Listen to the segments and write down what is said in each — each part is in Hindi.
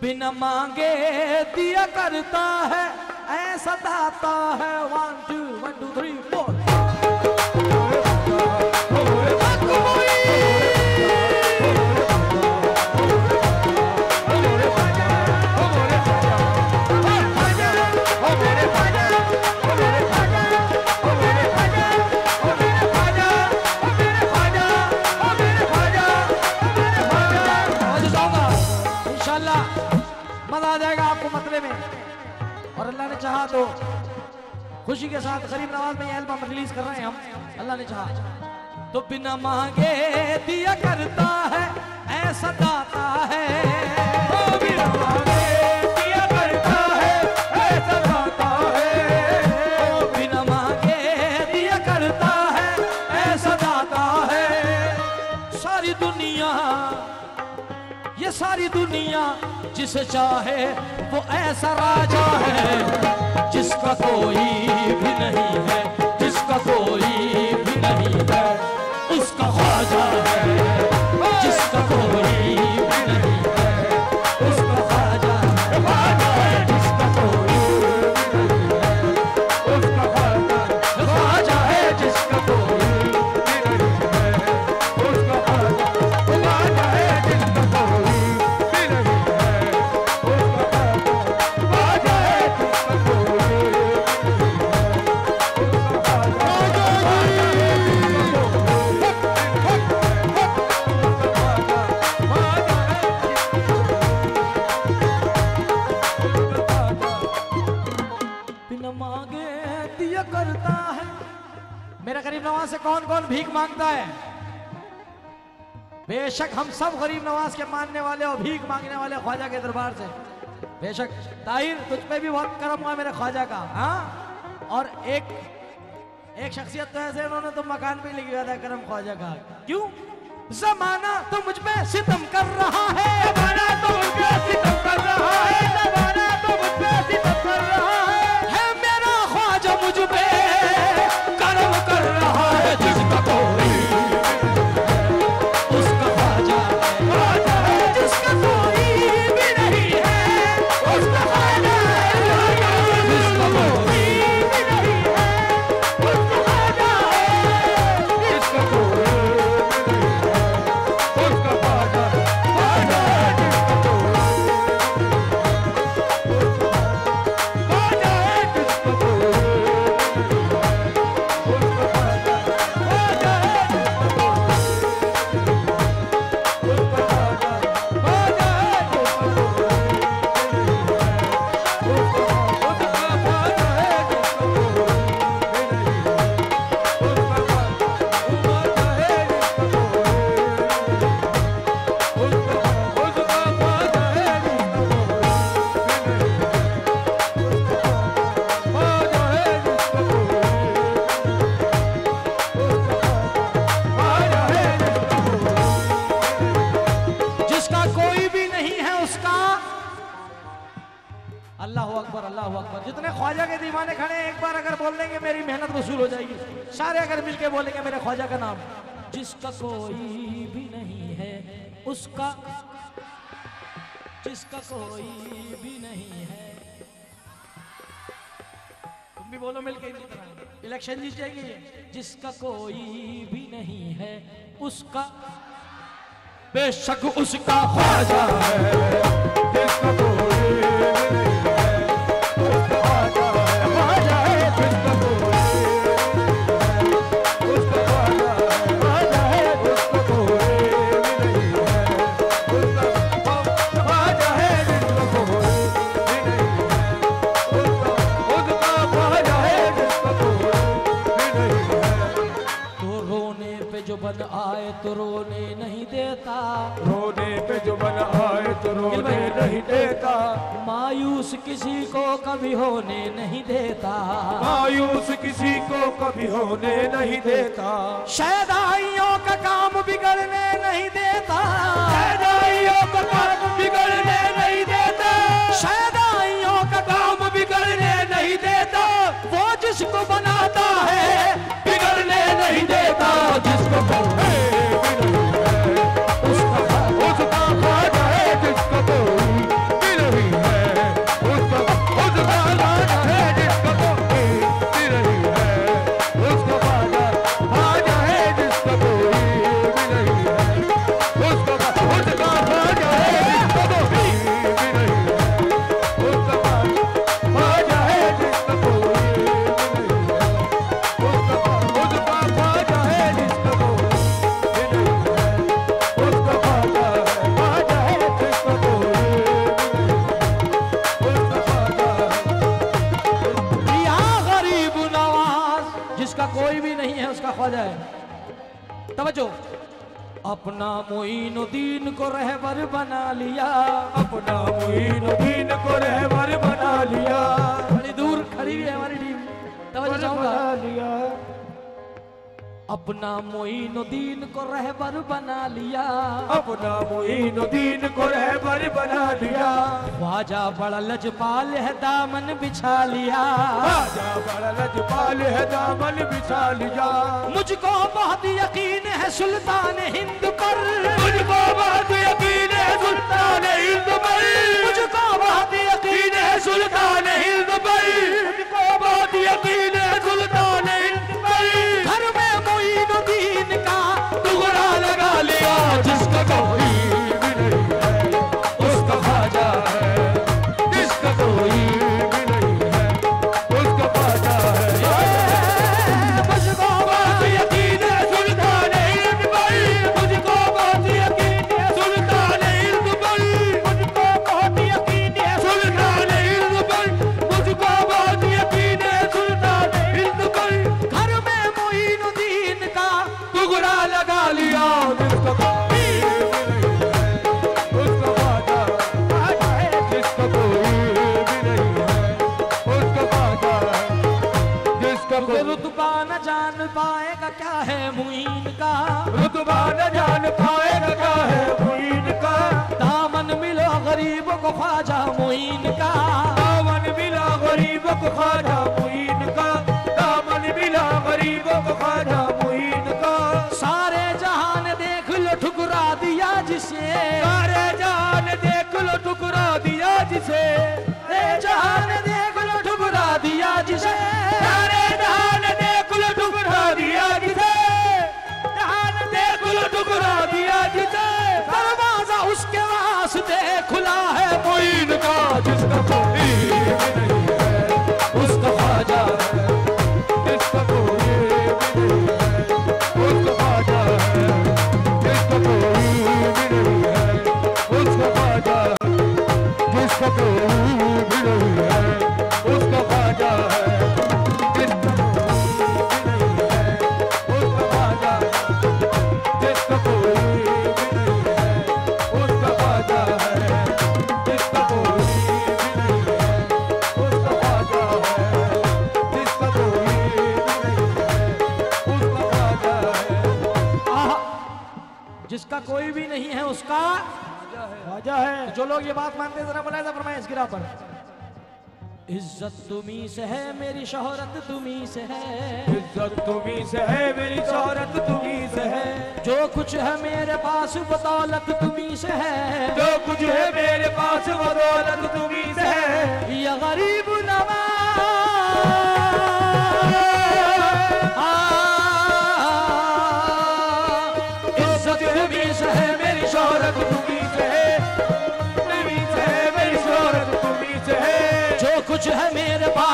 बिना मांगे दिया करता है ऐसा दाता है। One two one two three four खुशी के साथ गरीब नवाज़ में एल्बम रिलीज़ कर रहे हैं हम। अल्लाह ने चाहा। तो बिना मांगे दिया करता है, ऐसा दाता है बिना मांगे दिया करता है, ऐसा दाता है। सारी दुनिया, ये सारी दुनिया जिसे चाहे वो ऐसा राजा है जिसका कोई भी नहीं है। बेशक हम सब गरीब नवाज़ के मानने वाले और भीख मांगने वाले ख्वाजा के दरबार से। बेशक ताहिर, तुझ पे भी बहुत कर्म हुआ मेरे ख्वाजा का हाँ? और एक एक शख्सियत तो ऐसे उन्होंने तो मकान पे लिखा था करम ख्वाजा का। क्यों? जमाना तो मुझ पे सितम कर रहा है, जमाना तो मुझ पे सितम कर रहा है। अल्लाह अकबर अल्लाह अकबर। जितने ख्वाजा के दीवाने खड़े एक बार अगर बोल देंगे, मेरी मेहनत वसूल हो जाएगी। सारे अगर मिलके बोलेंगे, मेरे ख्वाजा का नाम। जिसका कोई भी नहीं है, उसका जिसका कोई भी नहीं है। तुम भी बोलो मिलके इलेक्शन जीत जाएँगे। जिसका कोई भी नहीं है, उसका बेशक उसका ख्वाजा है। जिसका कोई कभी होने नहीं देता। शैदाइयों का काम बिगड़ने नहीं देता। शहनाइयों का काम बिगड़ने नहीं देता। शैदाइयों का काम बिगड़ने नहीं देता। वो जिसको बनाता तवज्जो। अपना मोइनुद्दीन को रहबर बना लिया। अपना मोइनुद्दीन को रहबर बना लिया। बड़ी दूर खड़ी है हमारी टीम। तवज्जो चाहूँगा बना लिया। अपना मोइनुद्दीन को रहबर बना लिया। अपना मोइनुद्दीन को रहबर बना लिया। ख्वाजा बड़ा लजपाल है दामन बिछा लिया। राजा बड़ा लजपाल है दामन बिछा लिया। मुझको बहुत यकीन है सुल्तान हिंद पर। मुझको है मुइन का। रुतबा न जान पाएगा क्या है मुइन का। दामन मिलो गरीबों को ख्वाजा मुइन का। दामन मिला गरीब को खाजा मुइन का। दामन मिला गरीबों को खाजा मुइन का। सारे जहान देख लो ठुकरा दिया जिसे। सारे जहान देख लो ठुकरा दिया जिसे। सारे जहान ख्वाजा है। जो लोग ये बात मानते हैं जरा मुलायजा फरमाए इस गिरा पर। इज़्ज़त तुम्ही से है मेरी शोहरत तुम्हें से है। इज़्ज़त तुम्हें से है मेरी शोहरत तुम्ही से है। जो कुछ है मेरे पास बदौलत तुम्हें से है। जो कुछ है मेरे पास बदौलत तुम्हें तुम्ही से है। ये गरीब नवाज़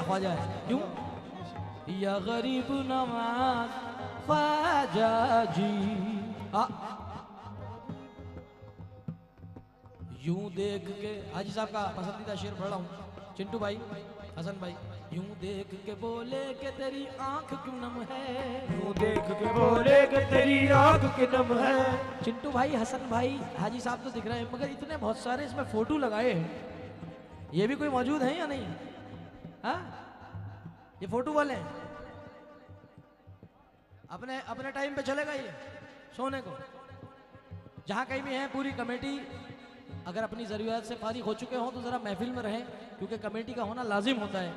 उसका ख्वाजा है क्यों या गरीब नवाज़ ख्वाजा जी। आ, यूँ देख के हाजी साहब का पसंदीदा शेर पढ़ रहा हूँ। चिंटू भाई हसन भाई यूँ देख के बोले कि तेरी आँख क्यों नम है? तू देख के बोले कि तेरी आँख के नम है? चिंटू भाई हसन भाई हाजी साहब तो दिख रहे हैं मगर इतने बहुत सारे इसमें फ़ोटो लगाए हैं। ये भी कोई मौजूद है या नहीं? हाँ? ये फ़ोटो वाले हैं। अपने अपने टाइम पे चलेगा ये सोने को। जहाँ कहीं भी है पूरी कमेटी अगर अपनी ज़रूरत से फारिग हो चुके हों तो ज़रा महफिल में रहें क्योंकि कमेटी का होना लाजिम होता है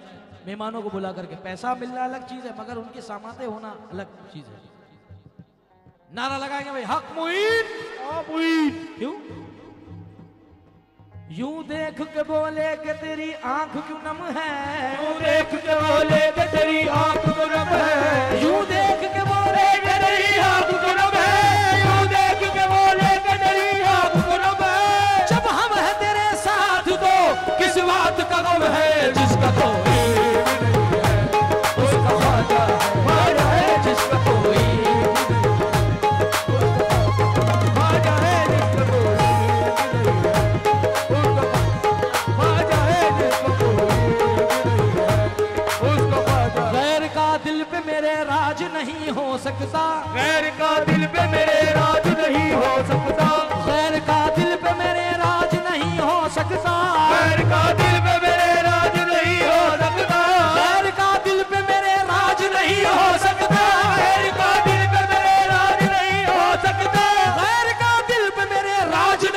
मेहमानों को बुला करके। पैसा मिलना अलग चीज़ है मगर उनके सामाते होना अलग चीज़ है। नारा लगाएँगे भाई। हक मुइन क्यों? यूँ देख के बोले के तेरी आँख क्यों नम है? यूँ देख के बोले के तेरी आँख क्यों नम है? यूँ देख के बोले के तेरी आँख क्यों नम है? यूँ देख के बोले के तेरी आँख क्यों नम है? जब हम है तेरे साथ तो किस बात का गम है? जिसका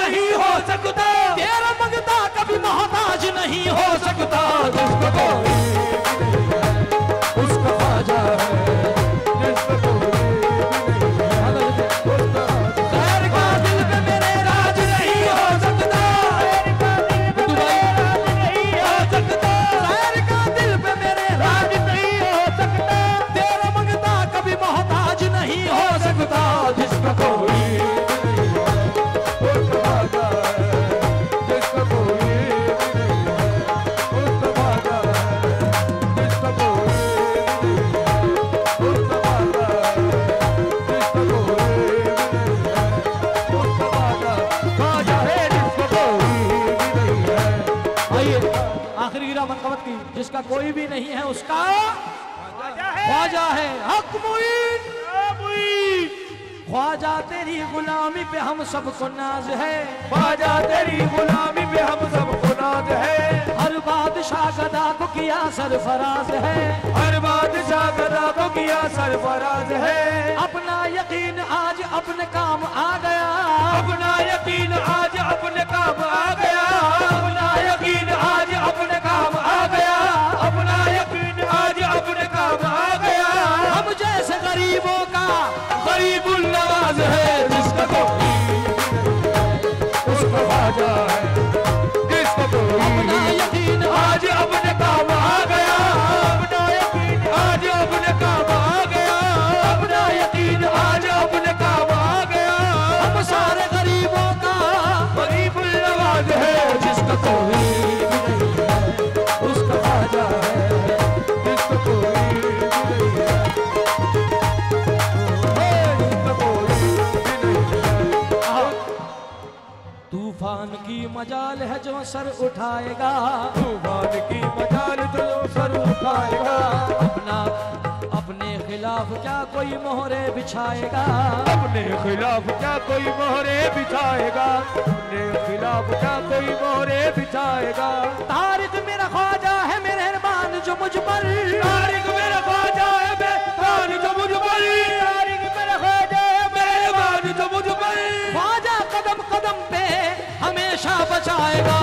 नहीं हो सकता। तेरा मंगता कभी मोहताज नहीं हो सकता। जिसका कोई भी नहीं है उसका ख्वाजा है। हक मुइन ख्वाजा तेरी गुलामी पे हम सबको नाज है। ख्वाजा तेरी गुलामी पे हम सबको नाज है। हर बादशाह गदा को किया सरफराज है। हर बादशाह गदा को किया सरफराज है। अपना यकीन आज अपने काम आ गया। अपना यकीन आज अपने काम आ गया। अपना यकीन आज जो सर उठाएगा। तूफ़ान की मजाल जो सर उठाएगा। अपना अपने खिलाफ क्या कोई मोहरे बिछाएगा? अपने खिलाफ क्या कोई मोहरे बिछाएगा? अपने खिलाफ क्या कोई मोहरे बिछाएगा? तारिक मेरा ख्वाजा है मेरे मेहरबान जो मुझ पर। तारिक मेरा ख्वाजा है मेहरबान जो मुझ पर। तारिक मेरा ख्वाजा है मेहरबान। जो मुझ पर। ख्वाजा कदम कदम पे हमेशा बचाएगा।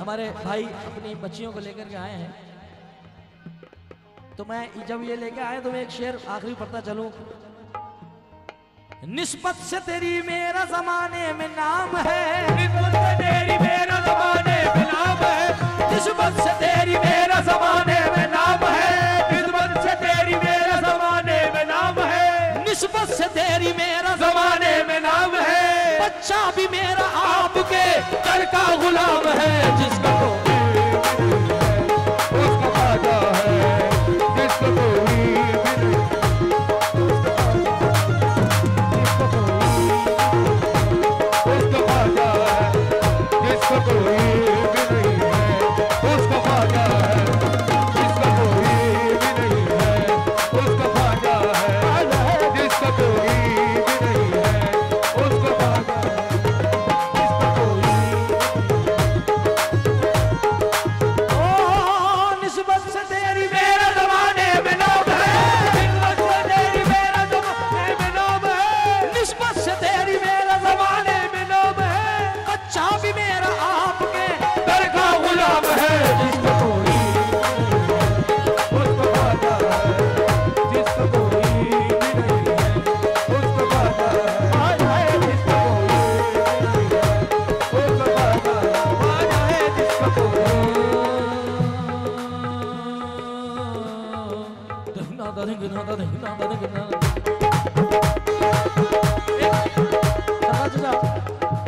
हमारे भाई अपनी बच्चियों को लेकर के आए हैं। तो मैं जब ये लेके आए तो मैं एक शेर आखिरी पढ़ता चलूँ। निस्बत से तेरी मेरा जमाने में नाम है। से तेरी मेरा जमाने में नाम है। निस्बत से तेरी मेरा जमाने में नाम बच्चा भी मेरा आपके कर का गुलाम है जिसका कोई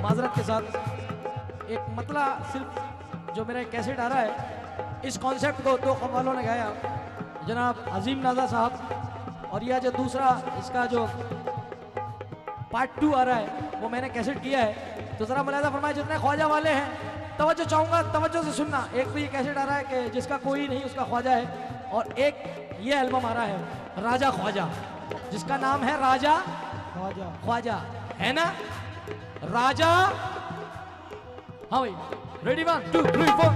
माजरत के साथ एक मतला सिर्फ़ जो मेरा कैसेट आ रहा है, इस कॉन्सेप्ट को दो कमालों ने गाया। जनाब अजीम नाजा साहब, और यह जो दूसरा इसका जो पार्ट टू आ रहा है, वो मैंने कैसेट किया है। तो ज़रा मुलाजा फरमाए जितने ख्वाजा वाले हैं तवज्जो चाहूँगा, तवज्जो से सुनना। एक तो ये कैसे रहा है कि जिसका कोई नहीं, उसका ख्वाजा है। और एक ये एल्बम आ रहा है, राजा ख्वाजा, जिसका नाम है राजा ख्वाजा। ख्वाजा, है ना? राजा हाँ भाई ready one two three four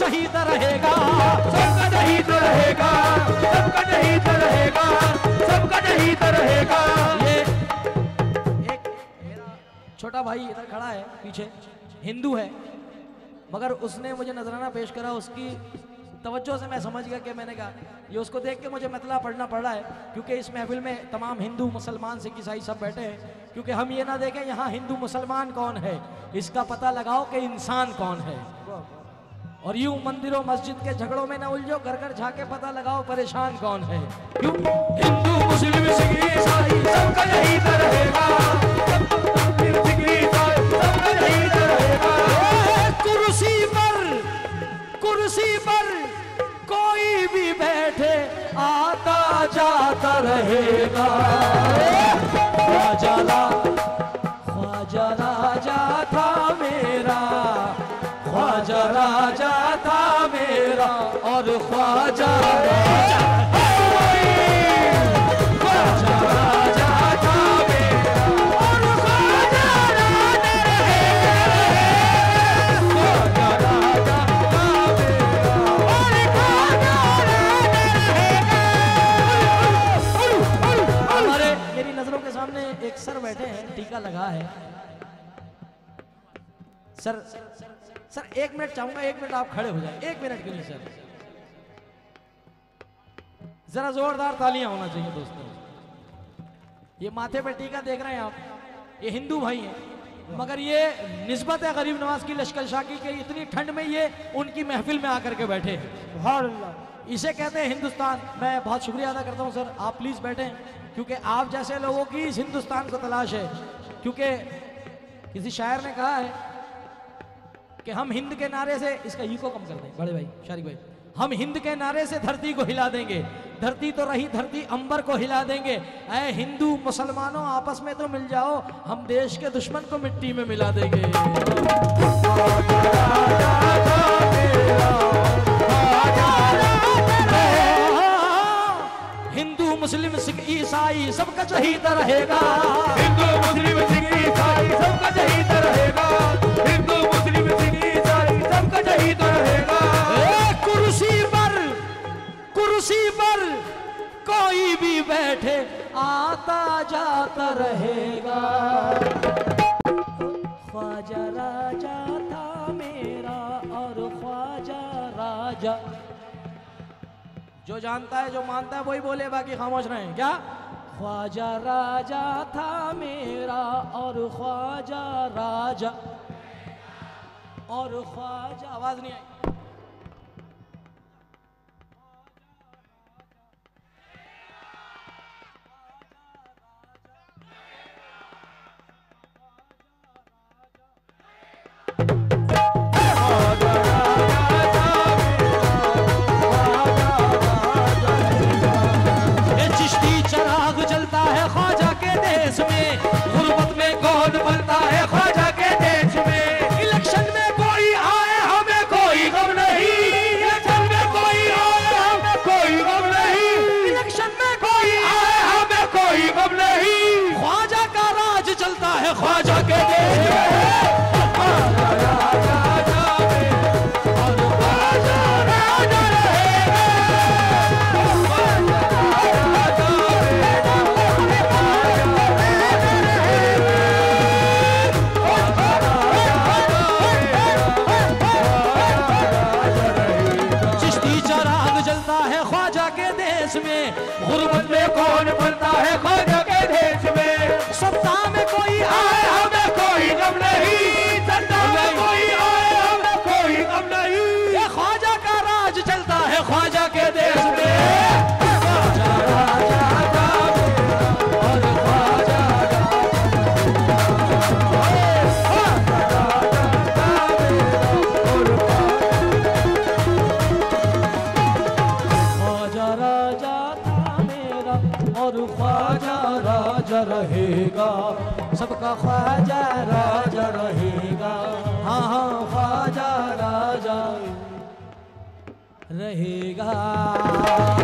शहीद रहेगा, सबका तो रहेगा, सबका तो रहेगा, सबका तो रहेगा। ये एक छोटा भाई इधर खड़ा है, पीछे, हिंदू है। मगर उसने मुझे नजराना पेश करा, उसकी तवज्जो से मैं समझ गया कि मैंने कहा, ये उसको देख के मुझे मतला पढ़ना पड़ रहा है, क्योंकि इस महफिल में तमाम हिंदू, मुसलमान सिख ईसाई सब बैठे हैं। क्योंकि हम ये ना देखें, यहाँ हिंदू, मुसलमान कौन है? इसका पता लगाओ कि इंसान कौन है। और यूँ मंदिरों, मस्जिद के झगड़ों में न उलझो घर घर झाके पता लगाओ परेशान कौन है। हिंदू, मुस्लिम कुर्सी पर कुर्सी पर कोई भी बैठे आता जाता रहेगा सर सर, एक मिनट चाहूँगा, एक मिनट आप खड़े हो जाए। एक मिनट के लिए, सर। जरा जोरदार तालियाँ होना चाहिए दोस्तों। ये माथे पे टीका देख रहे हैं आप। ये हिंदू भाई हैं। मगर ये निस्बत है गरीब नवाज़ की लश्कर शाह की इतनी ठंड में ये उनकी महफिल में आकर के बैठे इसे कहते हैं हिंदुस्तान। मैं बहुत शुक्रिया अदा करता हूँ सर। आप प्लीज़ बैठें क्योंकि आप जैसे लोगों की इस हिंदुस्तान को तलाश है। क्योंकि किसी शायर ने कहा है कि हम हिंद के नारे से इसका ई को कम कर दें। बड़े भाई शारिक भाई। हम हिंद के नारे से धरती को हिला देंगे। धरती तो रही धरती, अंबर को हिला देंगे। ऐ हिंदू, मुसलमानों, आपस में तो मिल जाओ, हम देश के दुश्मन को मिट्टी में मिला देंगे। हिंदू, मुस्लिम, सिख, ईसाई, सबका शहीद रहेगा। हिंदू, मुस्लिम, सिख, ईसाई, सबका तो रहेगा। हिंदू, मुस्लिम, सिख, ईसाई, सबका तो रहेगा। कुर्सी पर कोई भी बैठे, आता जाता रहेगा। ख्वाजा राजा था मेरा और ख्वाजा राजा। जो जानता है, जो मानता है, वही बोले, बाकी खामोश रहे क्या? ख्वाजा राजा था मेरा और ख्वाजा राजा। और ख्वाजा, आवाज़ नहीं आई। ख्वाजा के देश रहेगा।